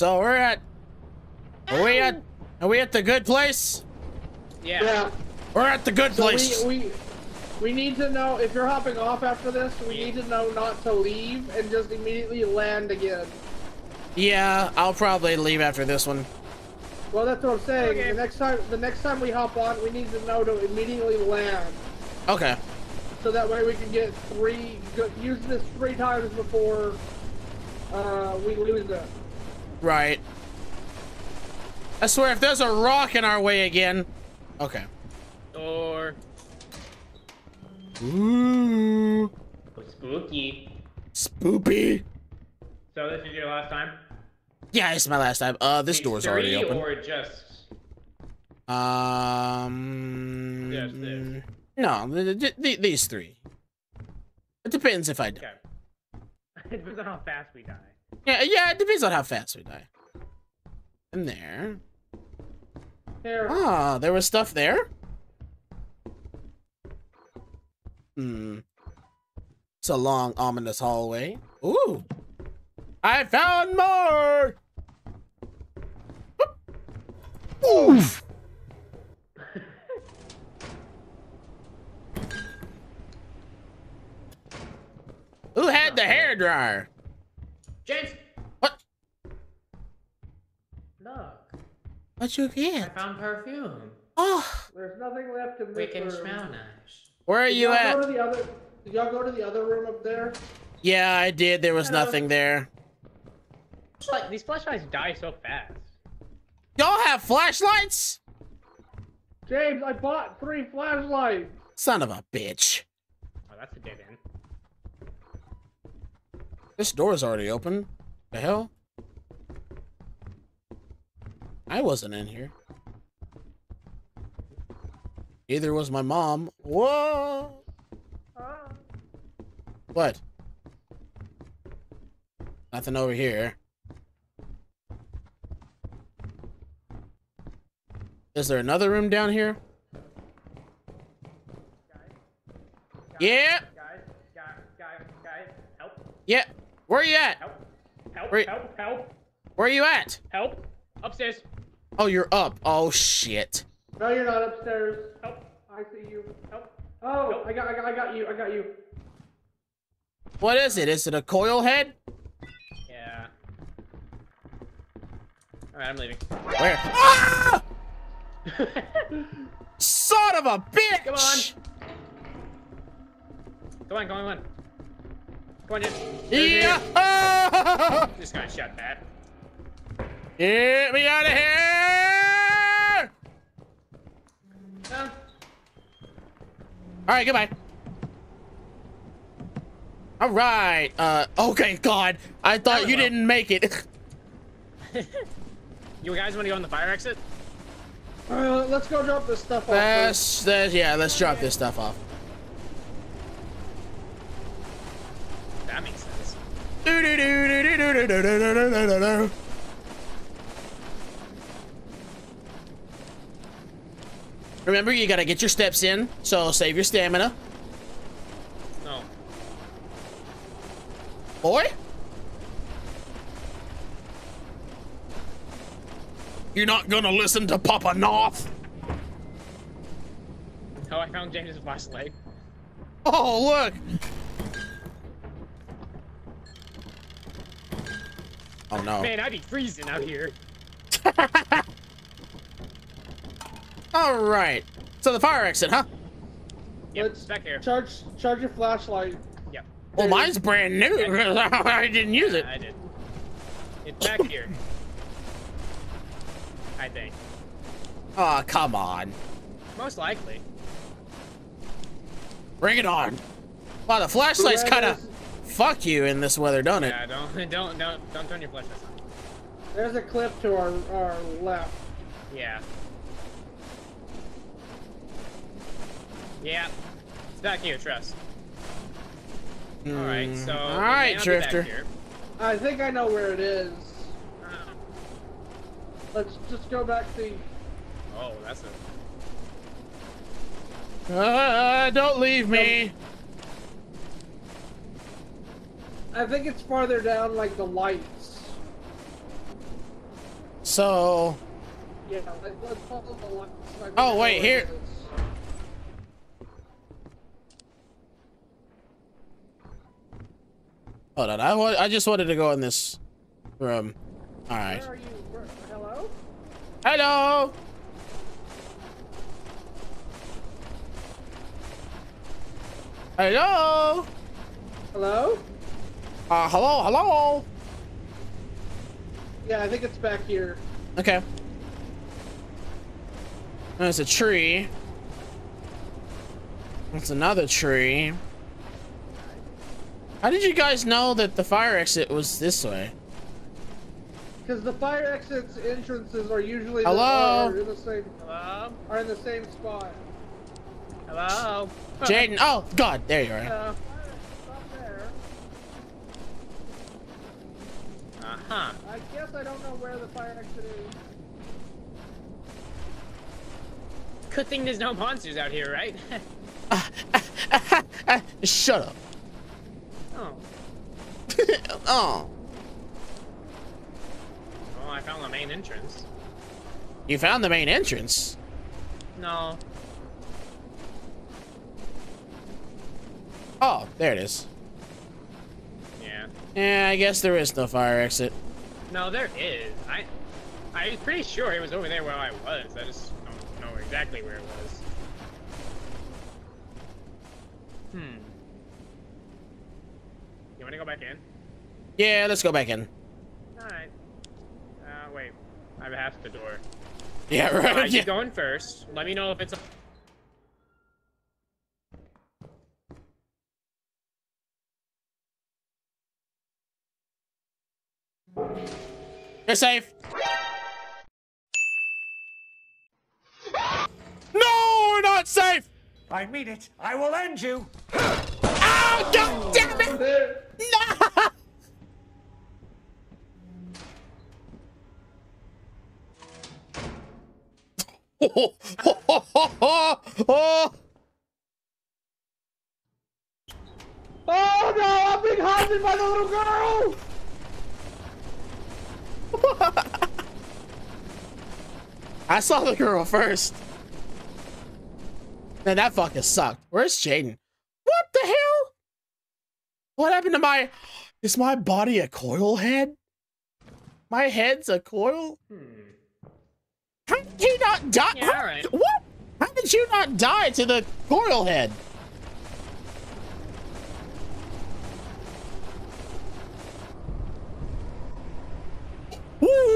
So we're at. Are we at? Are we at the good place? Yeah. Yeah. We're at the good So place. we, we we need to know if you're hopping off after this. We need to know not to leave and just immediately land again. Yeah, I'll probably leave after this one. Well, that's what I'm saying. Okay. The next time, the next time we hop on, we need to know to immediately land, Okay. so that way we can get three. Go, use this three times before uh, we lose it. Right. I swear, if there's a rock in our way again. Okay. Or Ooh. spooky. Spoopy. So this is your last time. Yeah, it's my last time. Uh, this These door's already open. Or just Um. Yes, this. No, th th these three. It depends if I die. okay. it depends on how fast we die. Yeah, yeah, it depends on how fast we die. In there. Here. Ah, there was stuff there? Hmm. It's a long, ominous hallway. Ooh. I found more! Oof! Who had the hair dryer? James, What? look! What you get? I found perfume. Oh, There's nothing left in this We can room. smell nice. where are Did you y'all at? Go to the other, did y'all go to the other room up there? Yeah, I did. There was Hello. nothing there. Like these flashlights die so fast. Y'all have flashlights? James, I bought three flashlights. Son of a bitch. Oh, that's a dead end. This door's already open. The hell? I wasn't in here. Either was my mom. Whoa! What? Nothing over here. Is there another room down here? Yeah, Guys, guys, guys, guys, help, yeah. Where are you at? help, help, Wait. help, help, Where are you at? help. Upstairs. Oh, you're up. Oh shit. No, you're not upstairs. Help, I see you. help. Oh, Nope. I got, I got, I got you. I got you. What is it? Is it a coil head? Yeah. Alright, I'm leaving. Where? Ah! Son of a bitch! Come on. Come on, come on, come on. Come on, Jim. Yeah! Ah! This guy shot that. Get me out of here! No. All right, goodbye. All right. Uh, okay, God. I thought you well. didn't make it. You guys want to go on the fire exit? Uh, let's go drop this stuff off. Let's, let's, yeah, let's drop this stuff off. Remember, you gotta get your steps in, so save your stamina. No. Boy? You're not gonna listen to Papa North? Oh, I found James's last leg. Oh, look! Oh no. Man, I'd be freezing out here. Alright. So the fire exit, huh? Yep, Let's it's back here. Charge, charge your flashlight. Yep. Well, mine's brand new. I didn't use it. I did. It's back here. I think. Oh, come on. Most likely. Bring it on. Wow, the flashlight's kind of fuck you in this weather, don't it? Yeah, don't don't don't don't turn your flashlights on. There's a clip to our, our left. Yeah. Yeah. It's back here, trust. Alright, so All right, it may right, not be back Drifter. here. I think I know where it is. Uh, Let's just go back to. Oh, that's it. Uh, don't leave me. I think it's farther down, like the lights. So, Yeah, let, let's follow the like, Oh, wait, here- where it is. hold on. I, I just wanted to go in this room. All right. Where are you? Where, hello? Hello. Hello. Hello? Uh, hello, hello. Yeah, I think it's back here. Okay. There's a tree. That's another tree. How did you guys know that the fire exit was this way? Because the fire exits entrances are usually Hello? The, are in the same Hello? are in the same spot. Hello? Jaden, oh god, there you are. Hello? Fire exit's up there. Uh-huh. I guess I don't know where the fire exit is. Good thing there's no monsters out here, right? Shut up. oh. oh. Well, I found the main entrance. You found the main entrance. No. Oh, there it is. Yeah. Yeah, I guess there is no fire exit. No, there is. I I was pretty sure it was over there where I was. I just don't know exactly where it was. Hmm. You wanna go back in? Yeah, let's go back in. Alright. Uh, wait. I have half the door. Yeah, right. keep Yeah. going first. Let me know if it's a... You're safe. No, we're not safe. I mean it. I will end you. Oh, god damn it! No! Oh, oh, no! I'm being haunted by the little girl. I saw the girl first. Man, that fucking sucked. Where's Jaden? What the hell? What happened to my... Is my body a coil head? My head's a coil? Hmm. How did he not die? Yeah, alright. What? How did you not die to the coil head?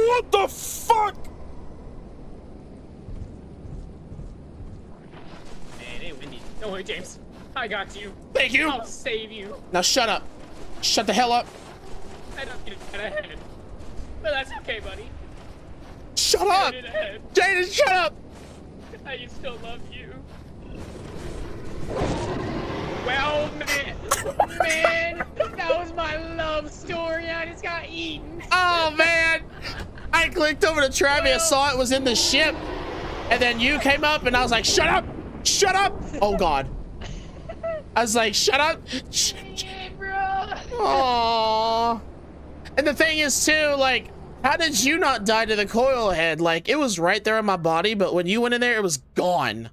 What the fuck? Man, hey, Wendy. Don't worry, James. I got you. Thank you. I'll save you. Now shut up. Shut the hell up. I don't get it ahead. But that's okay, buddy. Shut up. Jaden, shut up. I still love you. Well, man, man, that was my love story. I just got eaten. Oh man! I clicked over to Travis, I saw it was in the ship, and then you came up, and I was like, "Shut up! Shut up!" Oh God! I was like, "Shut up!" Shh, shh. Aww. And the thing is too, like, how did you not die to the coil head? Like, it was right there in my body, but when you went in there, it was gone.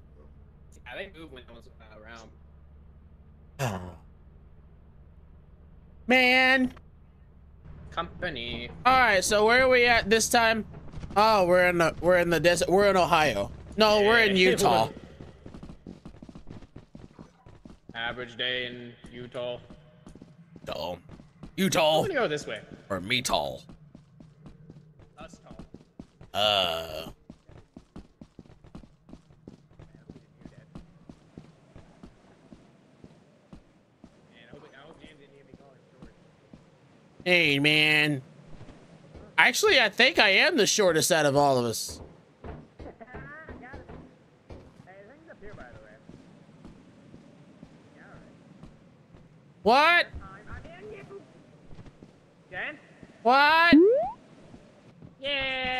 Yeah, they moved when around. Man. Company. All right, so where are we at this time? Oh, we're in the we're in the desert. We're in Ohio. No, we're in Utah. Average day in Utah. Utah. I'm Utah gonna go this way. or Metall. Us tall. Uh. Man, I hope, I hope James didn't hear me calling short. Hey, man. Actually, I think I am the shortest out of all of us. Hey, things up here, by the way. Yeah, What? alright. I'm in you. Jen? What? Yeah.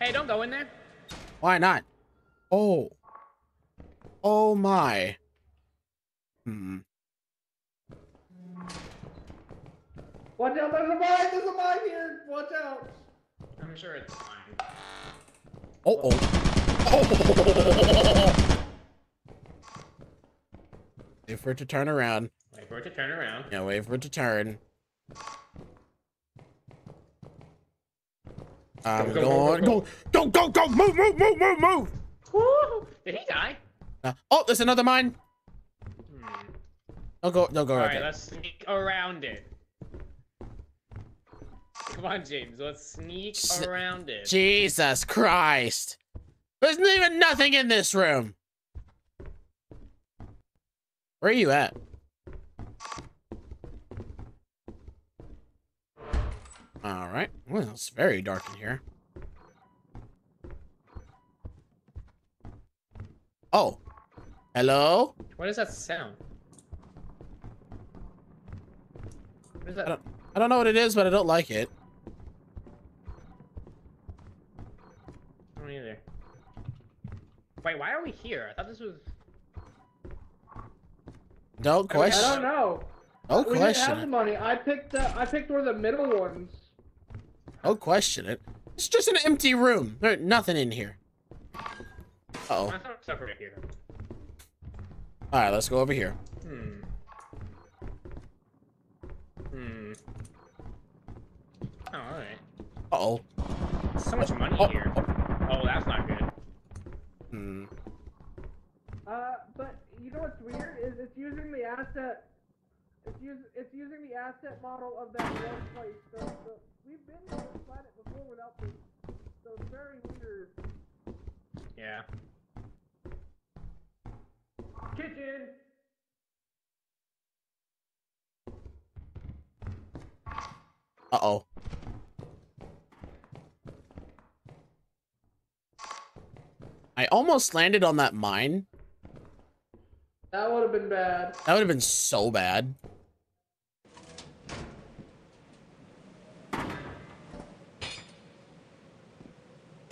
Hey, don't go in there. Why not? Oh. Oh my. Hmm. Watch out, there's a mine, there's a mine here! Watch out! I'm sure it's fine. Oh, oh. Oh. Wait for it to turn around. Wait for it to turn around. Yeah, wait for it to turn. I'm Go, go, go, going. go, Go, go, go, go! Move, move, move, move, move! Woo! Did he die? Uh, oh, there's another mine. Hmm. Don't go, don't go All right right, there. let's sneak around it. Come on, James. Let's sneak S- around it. Jesus Christ! There's even nothing in this room. Where are you at? All right. Well, it's very dark in here. Oh. Hello? What is that sound? What is that? I don't, I don't know what it is, but I don't like it. I don't either. Wait, why are we here? I thought this was. Don't I mean, I don't know. Don't we didn't have the money. I picked uh, I picked one of the middle ones. Don't question it. It's just an empty room. There's nothing in here. Uh oh. I thought it over here. All right, let's go over here. Hmm. Hmm. Oh, alright. Uh oh. So much money Oh, here. Oh, that's not good. Hmm. Uh, but you know what's weird is it's using the asset. It's use, it's using the asset model of that one place. So, so we've been to this planet before without this. So it's very weird. Yeah. Kitchen. Uh oh. I almost landed on that mine. That would have been bad. That would have been so bad.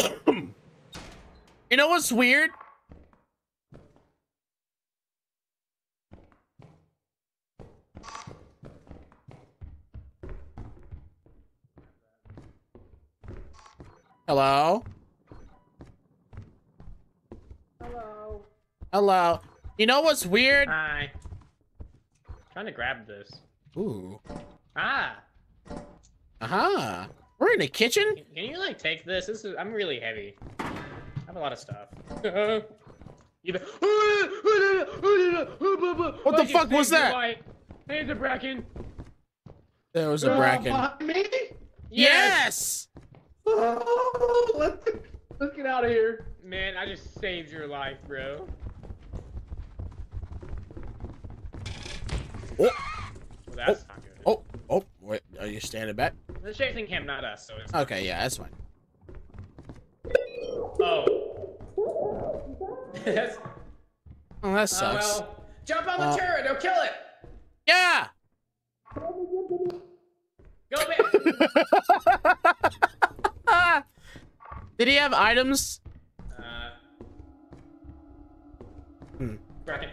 you know what's weird? Hello? Hello. Hello? You know what's weird? Hi. trying to grab this. Ooh. Ah! Aha. We're in a kitchen? Can, can you like take this? This is I'm really heavy. I have a lot of stuff. you be- What the fuck was that? Hey, the bracken. There was a Uh, bracken. behind me? Yes! Oh, let's let's get out of here. Man, I just saved your life, bro. Oh, Well, that's not good. oh, oh, wait, are you standing back? The chasing camp, not us, so it's. Okay, yeah, that's fine. Oh. that's. Oh, that Oh, sucks. well. Jump on the Uh, turret, or kill it! Yeah! Go back! Did he have items? uh. Hmm. Good.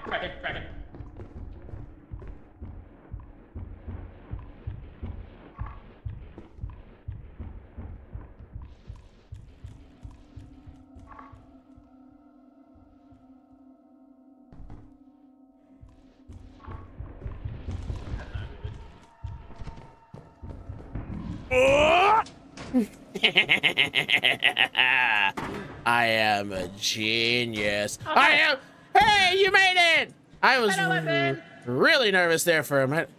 I am a genius. I am. Hey, you made it! I was Hello, really nervous there for a minute.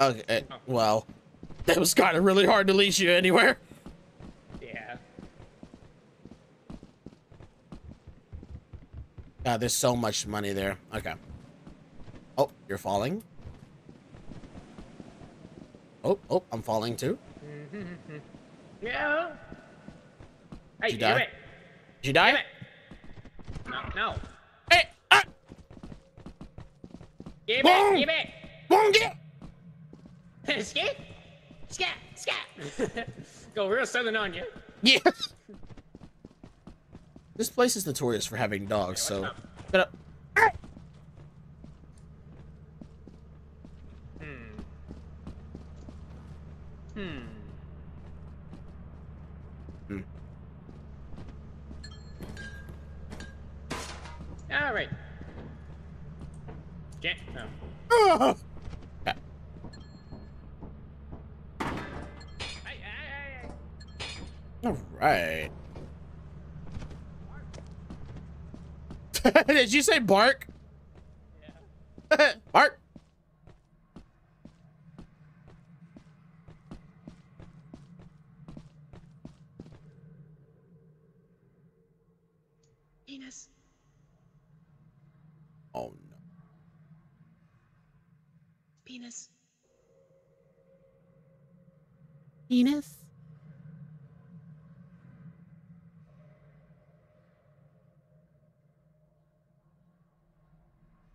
Okay, well, that was kind of really hard to leash you anywhere. Yeah. God, there's so much money there. Okay. Oh, you're falling? Oh, oh, I'm falling too. Yeah. Hey, you give die? it. Did you die? It. No, no. Hey, ah, Give Boom. it. Give it. boom, get. Scat. Scat. Scat. Go real southern on you. Yeah. This place is notorious for having dogs, so. Shut up. Hmm. Hmm. Hmm. All right. Can't. No. Ah! Hey, hey, hey, All right. Did you say bark? hey. bark. Penis. Oh no. Penis. Penis.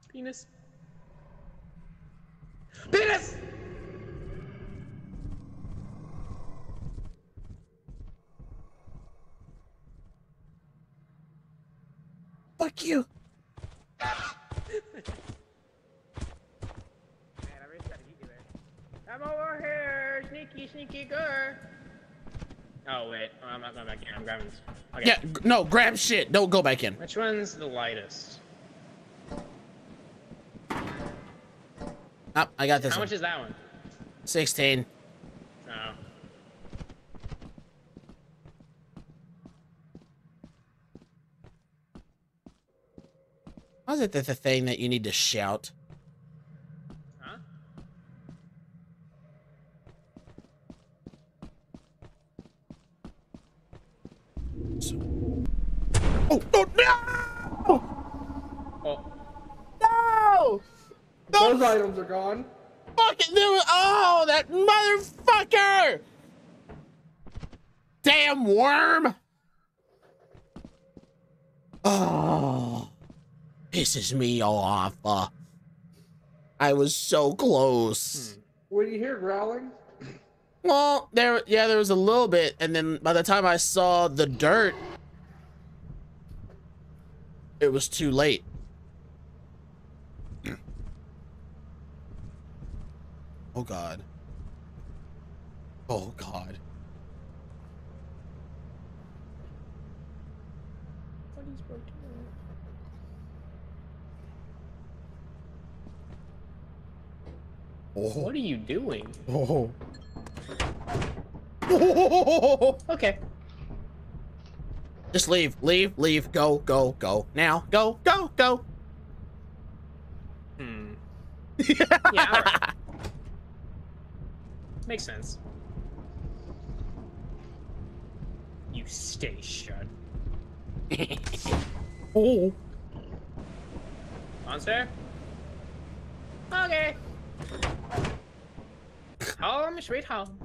Penis. Penis! Fuck you. Man, I really tried to hit you there. I'm over here, sneaky, sneaky girl. Oh wait, oh, I'm not going back in. I'm grabbing this. Okay. Yeah, no, grab shit. Don't go back in. Which one's the lightest? Oh, I got this How one. much is that one? 16. Oh. How's it that the thing that you need to shout? Huh? Oh, oh no! Oh. No! Those No! items are gone. Fucking there was, oh, that motherfucker! Damn worm! Oh, pisses me off. Uh, I was so close. When you hear growling, Well, there, yeah, there was a little bit, and then by the time I saw the dirt, it was too late. Oh God. Oh God. Oh. What are you doing? Oh. Okay. Just leave, leave, leave, go, go, go. Now, go, go, go. Hmm. Yeah. Makes sense. You stay shut. oh. Monster? Okay. Home, sweet home.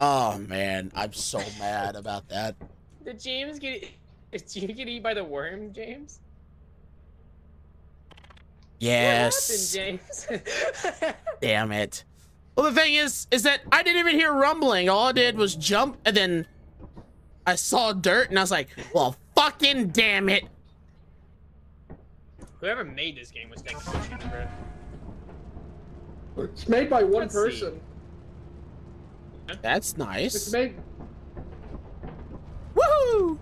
Oh man, I'm so mad about that. Did James get Did you get eaten by the worm, James? Yes. What happened, James? Damn it. Well, the thing is, is that I didn't even hear rumbling. All I did was jump, and then I saw dirt, and I was like, well, fucking damn it. Whoever made this game was thinking so stupid, bro. It's made by one Let's see. person. That's nice. It's nice. made. Woohoo!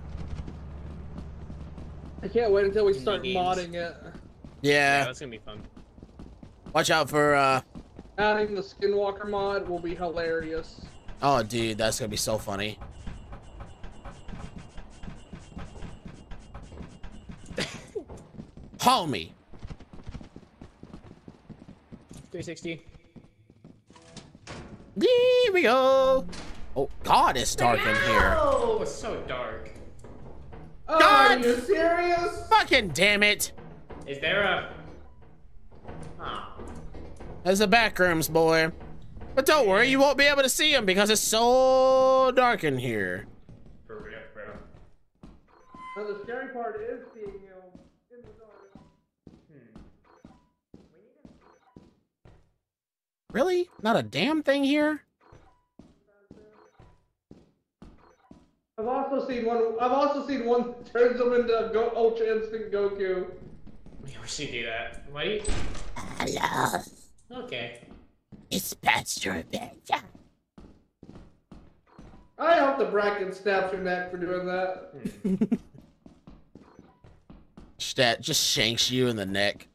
I can't wait until we start games. modding it. Yeah, Yeah. that's gonna be fun. Watch out for, uh, Adding the Skinwalker mod will be hilarious. oh, dude, that's gonna be so funny. Homie. 360. Here we go. Oh, God, it's dark in here. Oh, it's so dark. Oh, God! Are you serious? Fucking damn it. Is there a? Huh. There's the back rooms, boy. But don't worry, you won't be able to see them because it's so dark in here. For real, bro. Now the scary part is seeing you in the dark. Really? Not a damn thing here? I've also also seen one. I've also seen one that turns him into Go, Ultra Instinct Goku. We should do that. Why do you? Hello, Okay. it's Pastor Avenger. I hope the Bracken snaps your neck for doing that. That just shanks you in the neck.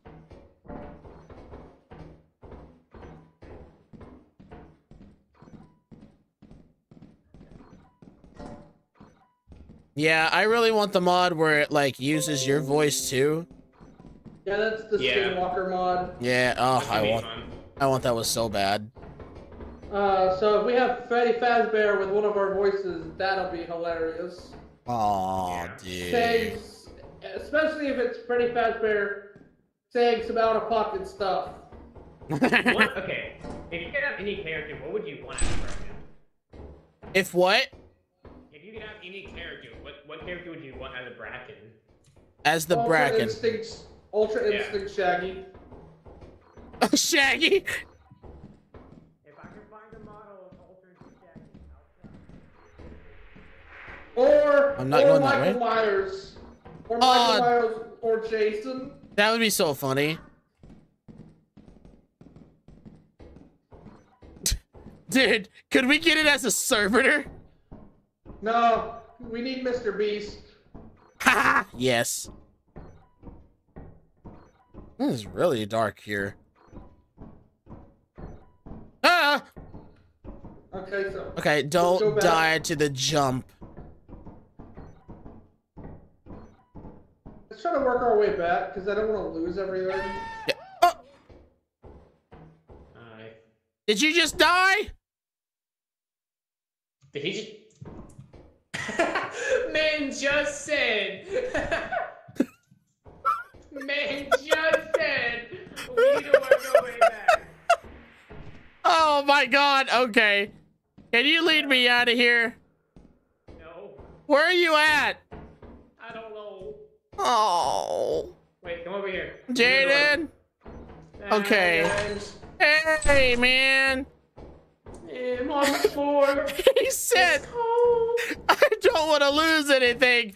Yeah, I really want the mod where it like uses your voice too. Yeah, that's the Yeah. Skinwalker mod. Yeah, oh, I want, fun. I want that was so bad. Uh, so if we have Freddy Fazbear with one of our voices, that'll be hilarious. Oh, Yeah. dude. Saying, especially if it's Freddy Fazbear saying some out of pocket stuff. What? Okay. If you could have any character, what would you want as a Bracken? if what? If you could have any character, what what character would you want as a Bracken? As the Ultra Bracken. Instinct, Ultra Yeah. Instinct Shaggy. Shaggy. If I could find a model of Ultra Shaggy, Or, I'm not or going that Michael way. Myers. Or Uh, Michael Myers or Jason. That would be so funny. Dude, could we get it as a servitor? No, we need Mr. Beast. Ha! yes. This is really dark here. Ah! Okay, so Okay, don't back. die to the jump. let's try to work our way back because I don't want to lose everything. Yeah. Oh, Alright. did you just die? Did he just... Man just said... Man just said... We work our way back. Oh my god, okay. Can you lead me out of here? No. Where are you at? I don't know. Oh. Wait, come over here. Jaden? Okay. guys. Hey, man. I'm on the floor. He said, It's cold. I don't want to lose anything.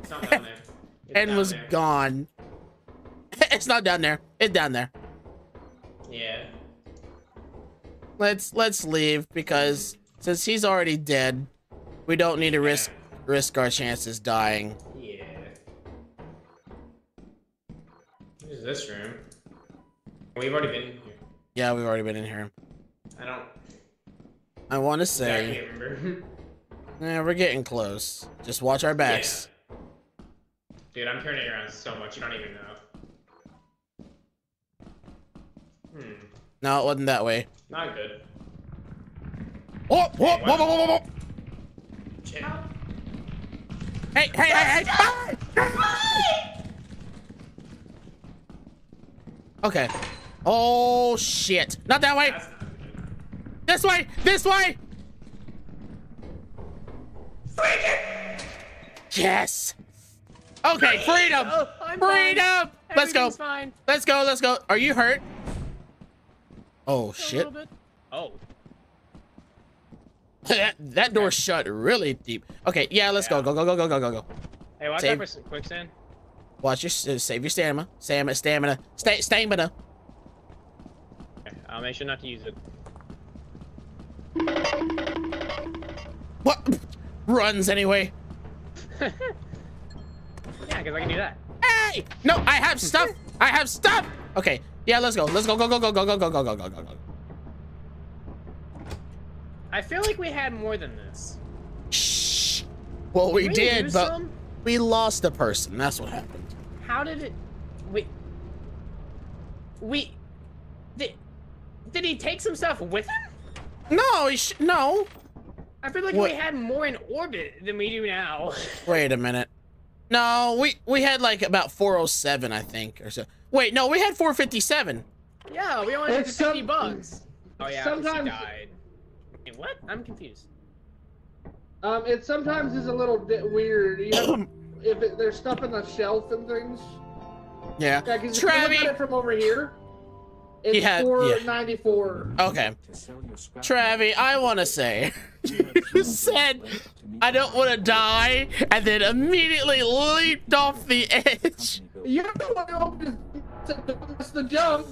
It's not down there. It's And was there. gone. It's not down there. It's down there. Yeah. Let's let's leave because since he's already dead, we don't need to risk risk our chances dying. Yeah. What is this room? We've already been in here. Yeah, we've already been in here. I don't I want to exactly say, remember. yeah, we're getting close. Just watch our backs. Dude, I'm turning around so much, you don't even know. Hmm. No, it wasn't that way. Not good. Whoa, whoa, whoa, whoa, whoa, whoa. Shit. Hey, hey, hey, hey! Okay. Oh shit! Not that way. Not. This way. This way. Yes. Okay, freedom. Oh, I'm fine. Freedom. Let's go. Fine. Let's go. Let's go. Are you hurt? Oh A shit! Oh. that, that door shut really deep. Okay, yeah, let's go. Yeah. Go go go go go go go. Hey, watch Save. out for some quicksand. Watch your uh, save your stamina. Stamina. Stamina. Sta stamina. Okay, I'll make sure not to use it. What? Runs anyway. Yeah, because I can do that. Hey! No, I have stuff. I have stuff. Okay. Yeah, let's go. Let's go. Go go go go go go go go go go go. I feel like we had more than this. Shh. Well, we Did we did, but some? we lost a person. That's what happened. How did it? We. We. Did. Did he take some stuff with him? No, he sh no. I feel like What? we had more in orbit than we do now. Wait a minute. No, we we had like about 407, I think, or so. Wait, no, we had 457. yeah, we only had It's 50 some- bucks. Oh yeah, sometimes- he died. Wait, what? I'm confused. Um, it sometimes is a little bit weird. You have, if it, there's stuff in the shelf and things. Yeah. Yeah, because if you look at it from over here, It's He had- four yeah. ninety four. Okay. Travi, I want to say, you said, I don't want to die, and then immediately leaped off the edge. You know what I hope is to the jump.